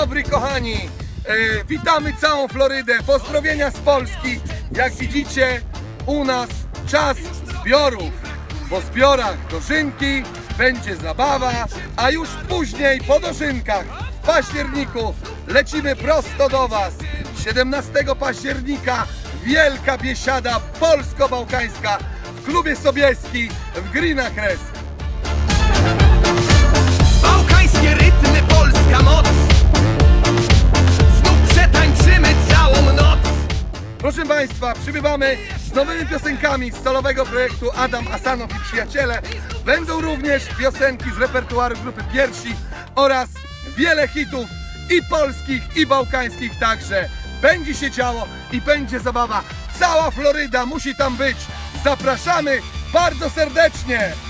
Dobry kochani, e, witamy całą Florydę, pozdrowienia z Polski. Jak widzicie u nas czas zbiorów. Po zbiorach dożynki będzie zabawa, a już później po dożynkach w październiku lecimy prosto do Was. 17 października wielka biesiada polsko-bałkańska w klubie Sobieski w Greenacres. Państwa, przybywamy z nowymi piosenkami z solowego projektu Adam Asanow i Przyjaciele. Będą również piosenki z repertuaru grupy Piersi oraz wiele hitów i polskich, i bałkańskich także. Będzie się działo i będzie zabawa. Cała Floryda musi tam być. Zapraszamy bardzo serdecznie!